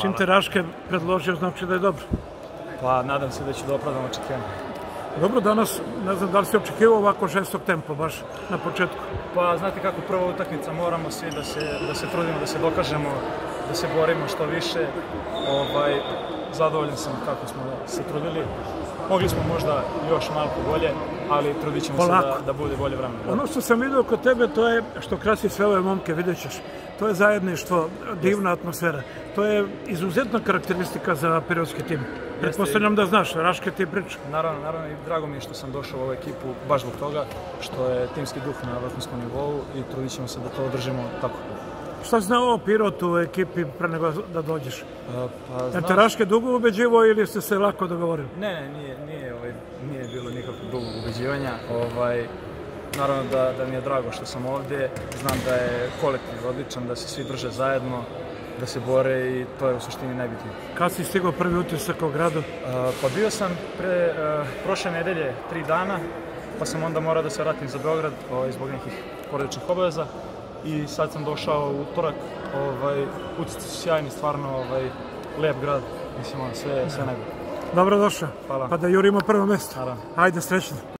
Čim te Raške predložio, znači da je dobro. Pa nadam se da će da opravdam očekivanje. Dobro, danas, ne znam da li si očekivao ovako žestok tempo, baš na početku. Pa znate kako prva utakmica moramo svi da se, da se trudimo, da se dokažemo, da se borimo što više. Ovaj, zadovoljan sam kako smo se trudili. Mogli smo možda još malo bolje, ali trudit ćemo Polako. se da, da bude bolje vremena. Ono što sam vidio kod tebe, to je, što krasi sve ove momke, vidjet ćeš, to je zajedništvo, divna atmosfera. To je izuzetna karakteristika za periodski tim. Pretpostavljam da znaš, Raške ti priča. Naravno, naravno i drago mi je što sam došao u ovu ekipu baš zbog toga što je timski duh na vrhunskom nivou i trudit ćemo se da to održimo tako. Šta znao o Pirotu u ekipi pre nego da dođeš? E, Pa, znam- te Raške dugo ubeđivo ili ste se lako dogovorili? Ne, ne, nije, nije, ovaj, nije bilo nikakvog drugog ubeđivanja. Ovaj, naravno da, da mi je drago što sam ovdje. Znam da je kolektiv odličan, da se svi drže zajedno, da se bore i to je u suštini najbitnije. Kad si stigao prvi utisak o gradu? Pa bio sam pre, prošle nedelje tri dana, pa sam onda morao da se vratim za Beograd ovaj, zbog nekih porodičnih obaveza i sad sam došao u utorak, ovaj, utisci su sjajni, stvarno ovaj, lep grad, mislim, ono, sve, sve najbolje. Dobro došao. Hvala. Pa da jurimo prvo mesto. Naravno. Ajde, srećno.